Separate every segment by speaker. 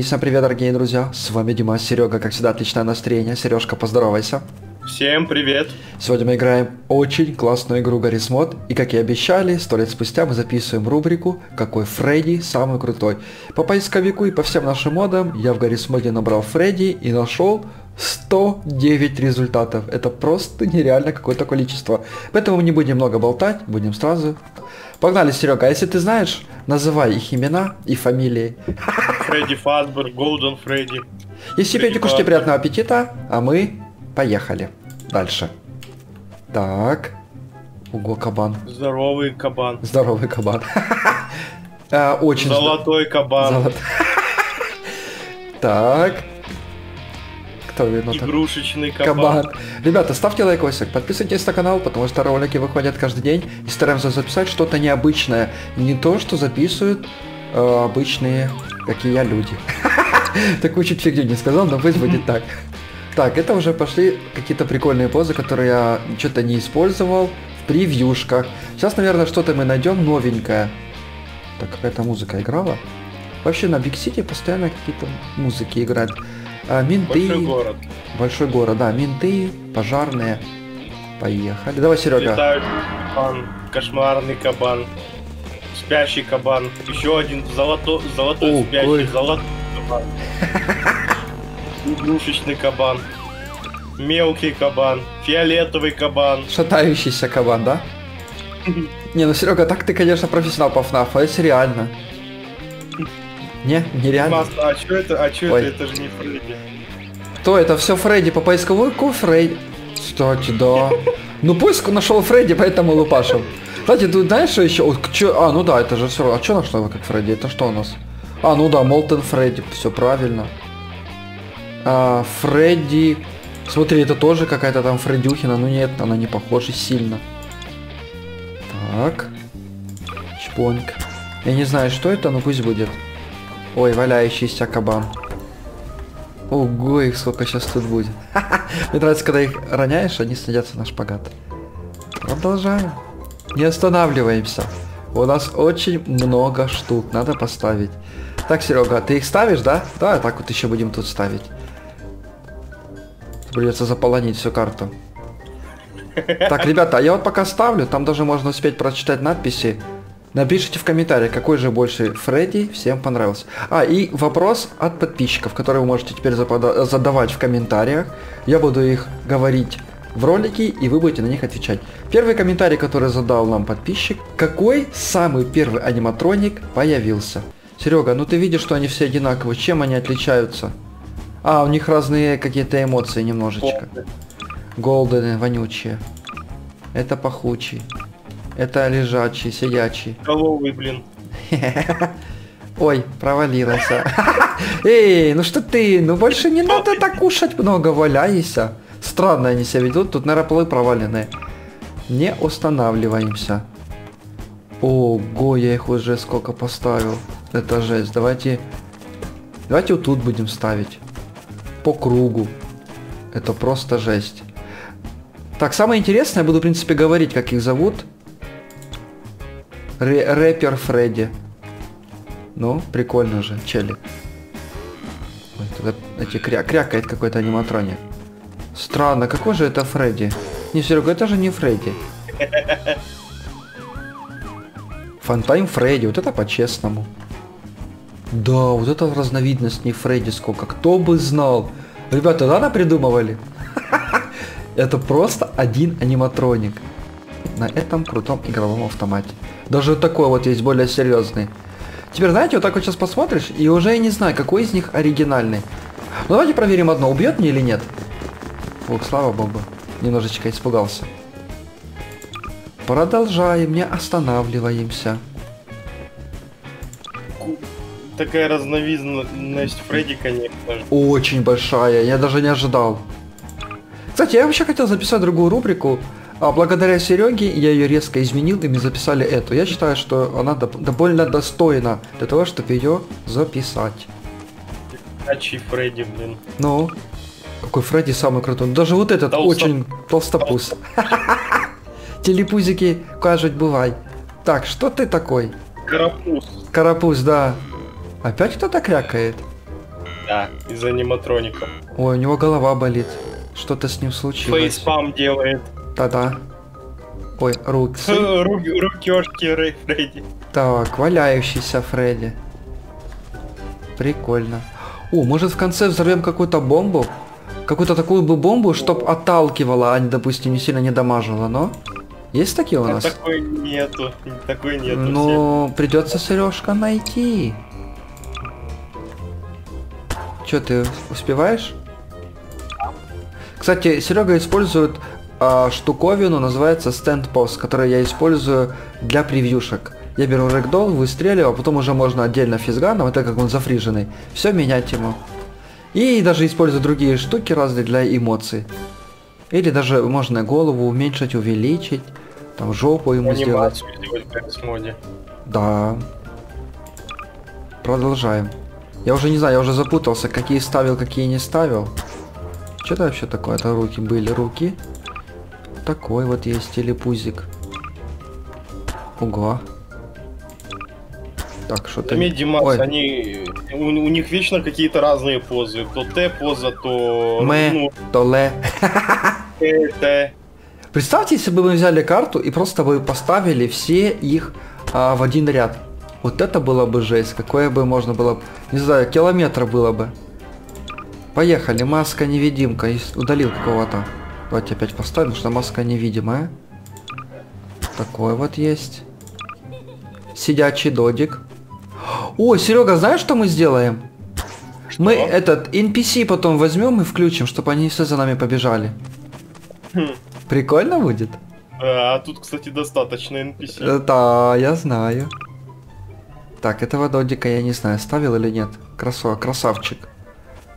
Speaker 1: И всем привет, дорогие друзья. С вами Дима, Серега, как всегда, отличное настроение. Сережка, поздоровайся.
Speaker 2: Всем привет.
Speaker 1: Сегодня мы играем очень классную игру Гаррис Мод. И как и обещали, сто лет спустя мы записываем рубрику «Какой Фредди самый крутой?». По поисковику и по всем нашим модам я в Гаррис Моде набрал Фредди и нашел 109 результатов. Это просто нереально какое-то количество. Поэтому мы не будем много болтать, будем сразу. Погнали, Серега. А если ты знаешь, называй их имена и фамилии.
Speaker 2: Фредди Фазбер, Голден Фредди.
Speaker 1: Если пейте, кушайте приятного аппетита, а мы поехали. Дальше. Так. Ого, кабан.
Speaker 2: Здоровый кабан.
Speaker 1: Здоровый кабан. А, Очень
Speaker 2: Золотой кабан.
Speaker 1: Золот- Так. Кто виноват?
Speaker 2: Игрушечный кабан.
Speaker 1: Кабан. Ребята, ставьте лайкосик, подписывайтесь на канал, потому что ролики выходят каждый день и стараемся записать что-то необычное. Не то, что записывают э, обычные, как и я, люди. Такую чуть фигню не сказал, но пусть будет так. Так, это уже пошли какие-то прикольные позы, которые я что-то не использовал в превьюшках. Сейчас, наверное, что-то мы найдем новенькое. Так, какая-то музыка играла. Вообще на Биг Сити постоянно какие-то музыки играют. А, менты.
Speaker 2: Большой город.
Speaker 1: Большой город, да, менты, пожарные. Поехали. Давай, Серега.
Speaker 2: Летающий кабан. Кошмарный кабан. Спящий кабан. Еще один золото... золотой
Speaker 1: О,
Speaker 2: спящий.
Speaker 1: ой.
Speaker 2: Золотой кабан. Игрушечный кабан. Мелкий кабан. Фиолетовый кабан.
Speaker 1: Шатающийся кабан, да? Не, ну Серега, так ты, конечно, профессионал по ФНАФу, а если реально. Не, нереально.
Speaker 2: Масло, а что это? А что это? Это же не Фредди.
Speaker 1: Кто это? Все Фредди по поисковику Фредди. Кстати, да. Ну поиск нашел Фредди, поэтому лупашил. Кстати, ты знаешь, что еще? А, ну да, это же все. А что нашло как Фредди? Это что у нас? А, ну да, Молтен Фредди, все правильно. А, Фредди. Смотри, это тоже какая-то там Фредюхина. Ну нет, она не похожа сильно. Так. Чпоньк. Я не знаю, что это, но пусть будет. Ой, валяющийся кабан. Ого, их сколько сейчас тут будет. Мне нравится, когда их роняешь, они садятся на шпагат. Продолжаем. Не останавливаемся. У нас очень много штук, надо поставить. Так, Серега, ты их ставишь, да? Да, так вот еще будем тут ставить. Придется заполонить всю карту. Так, ребята, а я вот пока ставлю, там даже можно успеть прочитать надписи. Напишите в комментариях, какой же больше Фредди всем понравился. А, и вопрос от подписчиков, которые вы можете теперь задавать в комментариях. Я буду их говорить в ролике, и вы будете на них отвечать. Первый комментарий, который задал нам подписчик. Какой самый первый аниматроник появился? Серега, ну ты видишь, что они все одинаковые. Чем они отличаются? А, у них разные какие-то эмоции немножечко. Голдены, вонючие. Это пахучий. Это лежачий, сидячий.
Speaker 2: Головый, блин.
Speaker 1: Ой, провалился. Эй, ну что ты? Ну больше не надо так кушать много, валяйся. Странно они себя ведут, тут, наверное, полы проваленные. Не устанавливаемся. Ого, я их уже сколько поставил. Это жесть. Давайте... Давайте вот тут будем ставить. По кругу. Это просто жесть. Так, самое интересное, я буду, в принципе, говорить, как их зовут. Ре- рэпер Фредди. Ну, прикольно же, чели. Ой, тут эти кря крякает какой-то аниматроник. Странно, какой же это Фредди? Не, Серега, это же не Фредди. Фантайм Фредди, вот это по-честному. Да, вот это разновидность не Фредди сколько. Кто бы знал. Ребята, да, придумывали? Это просто один аниматроник. На этом крутом игровом автомате. Даже вот такой вот есть более серьезный. Теперь, знаете, вот так вот сейчас посмотришь, и уже я не знаю, какой из них оригинальный. Ну давайте проверим одно, убьет мне или нет. Ох, слава богу. Немножечко испугался. Продолжаем, не останавливаемся.
Speaker 2: Такая разновидность Фредди, конечно же.
Speaker 1: Очень большая, я даже не ожидал. Кстати, я вообще хотел записать другую рубрику, а благодаря Сереге я ее резко изменил, и мы записали эту. Я считаю, что она довольно достойна для того, чтобы ее записать.
Speaker 2: Ачи Фредди, блин.
Speaker 1: Ну, какой Фредди самый крутой. Даже вот этот
Speaker 2: Толсто-
Speaker 1: очень толстопуз. Телепузики, кажуть, бывай. Так, что ты такой?
Speaker 2: Карапуз.
Speaker 1: Карапуз, да. Опять кто-то крякает?
Speaker 2: Да, из аниматроников.
Speaker 1: Ой, у него голова болит. Что-то с ним случилось.
Speaker 2: Фейспам делает.
Speaker 1: Да-да. Ой, руки.
Speaker 2: Руки, рукёшки Рэй Фредди.
Speaker 1: Так, валяющийся Фредди. Прикольно. О, может в конце взорвем какую-то бомбу? Какую-то такую бы бомбу, чтоб отталкивала, а, допустим, не сильно не дамажила, но? Есть такие у
Speaker 2: А
Speaker 1: нас?
Speaker 2: такой нету. Такой нету.
Speaker 1: Ну, придется Сережка найти. Че, ты успеваешь? Кстати, Серега использует а, штуковину, называется стенд-пост, которую я использую для превьюшек. Я беру рэгдолл, выстреливаю, а потом уже можно отдельно физганом, это как он зафриженный. Все менять ему. И даже использую другие штуки разные для эмоций. Или даже можно голову уменьшить, увеличить. Там жопу ему сделать.
Speaker 2: Анимацию.
Speaker 1: Да. Продолжаем. Я уже не знаю, я уже запутался, какие ставил, какие не ставил. Что это вообще такое? Это руки были, руки. Такой вот есть телепузик. Ого. Так, что ты...
Speaker 2: Заметь, Димас,
Speaker 1: Ой.
Speaker 2: они... У, у них вечно какие-то разные позы. То Т-поза, то...
Speaker 1: Мэ,
Speaker 2: Ну,
Speaker 1: то ле.
Speaker 2: Т, Т.
Speaker 1: Представьте, если бы мы взяли карту и просто бы поставили все их а, в один ряд. Вот это было бы жесть. Какое бы можно было... Не знаю, километра было бы. Поехали. Маска невидимка. И с- Удалил какого-то. Давайте опять поставим, что маска невидимая. Такой вот есть. Сидячий додик. О, Серега, знаешь, что мы сделаем? Мы этот NPC потом возьмем и включим, чтобы они все за нами побежали.
Speaker 2: Хм.
Speaker 1: Прикольно будет?
Speaker 2: А тут, кстати, достаточно NPC.
Speaker 1: Э, Да, я знаю. Так, этого додика я не знаю, ставил или нет. Красава, красавчик.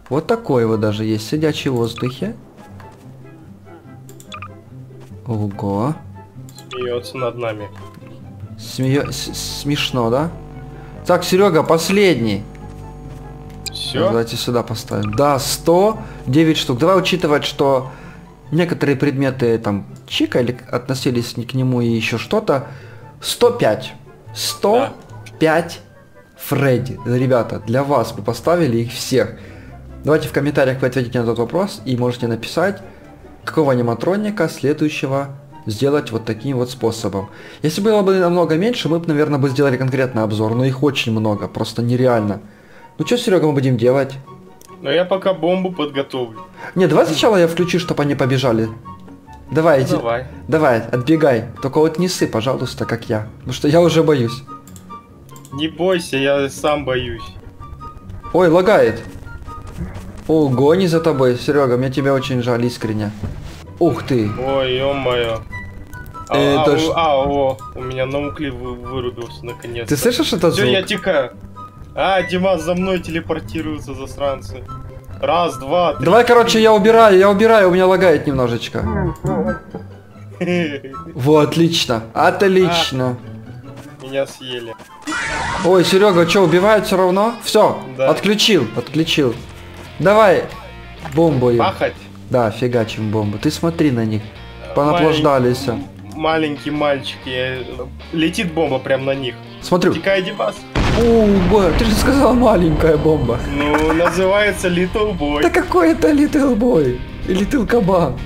Speaker 1: Вот такой вот даже есть, сидячий в воздухе. Ого.
Speaker 2: Смеется над нами.
Speaker 1: Смеё- Смешно, да? Так, Серега, последний.
Speaker 2: Все?
Speaker 1: Давайте сюда поставим. Да, 109 штук. Давай учитывать, что некоторые предметы там чикали, относились не к нему и еще что-то. 105. 105 Фредди. Ребята, для вас мы поставили их всех. Давайте в комментариях вы ответите на этот вопрос и можете написать, какого аниматроника следующего сделать вот таким вот способом. Если было бы намного меньше, мы бы, наверное, бы сделали конкретный обзор, но их очень много, просто нереально. Ну что, Серега, мы будем делать?
Speaker 2: Но я пока бомбу подготовлю.
Speaker 1: Не, давай сначала я включу, чтобы они побежали. Давай,
Speaker 2: Ну,
Speaker 1: иди.
Speaker 2: Давай.
Speaker 1: Давай, отбегай. Только вот не ссы, пожалуйста, как я. Потому что я уже боюсь.
Speaker 2: Не бойся, я сам боюсь.
Speaker 1: Ой, лагает. О, гони за тобой, Серега, мне тебя очень жаль, искренне. Ух ты.
Speaker 2: Ой, ё-моё. А,
Speaker 1: Это
Speaker 2: а,
Speaker 1: ж-
Speaker 2: а, о, у меня наукли вы- вырубился наконец.
Speaker 1: Ты слышишь этот
Speaker 2: Все,
Speaker 1: звук?
Speaker 2: я тикаю. А, Димас, за мной телепортируются засранцы. Раз, два, три.
Speaker 1: Давай, короче, я убираю, я убираю, у меня лагает немножечко. Вот, отлично. Отлично.
Speaker 2: Меня съели.
Speaker 1: Ой, Серега, что, убивают все равно? Все,
Speaker 2: Да.
Speaker 1: отключил, отключил. Давай, бомбу им.
Speaker 2: Пахать.
Speaker 1: Да, фигачим бомбу. Ты смотри на них. Понаплаждались.
Speaker 2: Малень- Маленькие мальчики. Летит бомба прям на них.
Speaker 1: Смотрю.
Speaker 2: Тикай, Димас.
Speaker 1: Ого, ты же сказал маленькая бомба.
Speaker 2: Ну, называется Little Boy.
Speaker 1: Да какой это Little Boy? Little Кабан.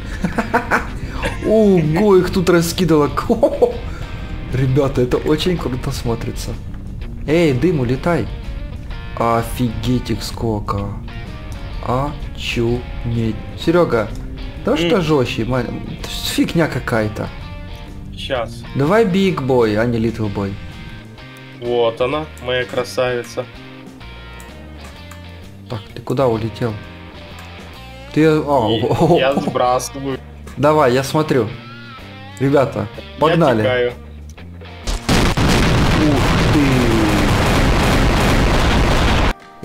Speaker 1: Ого, их тут раскидало. Ребята, это очень круто смотрится. Эй, дым, улетай. Офигеть их сколько. Очуметь. Серега, да
Speaker 2: М.
Speaker 1: что жестче, фигня какая-то.
Speaker 2: Сейчас.
Speaker 1: Давай Big Boy, а не Little Boy.
Speaker 2: Вот она, моя красавица.
Speaker 1: Так, ты куда улетел? Ты... а,
Speaker 2: Я сбрасываю.
Speaker 1: Давай, я смотрю. Ребята, погнали.
Speaker 2: Я.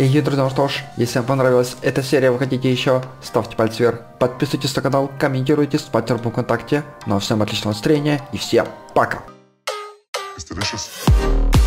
Speaker 1: И, друзья, ну что ж, если вам понравилась эта серия, вы хотите еще, ставьте палец вверх, подписывайтесь на канал, комментируйте, ставьте руку ВКонтакте. Ну а всем отличного настроения и всем пока.
Speaker 3: Delicious.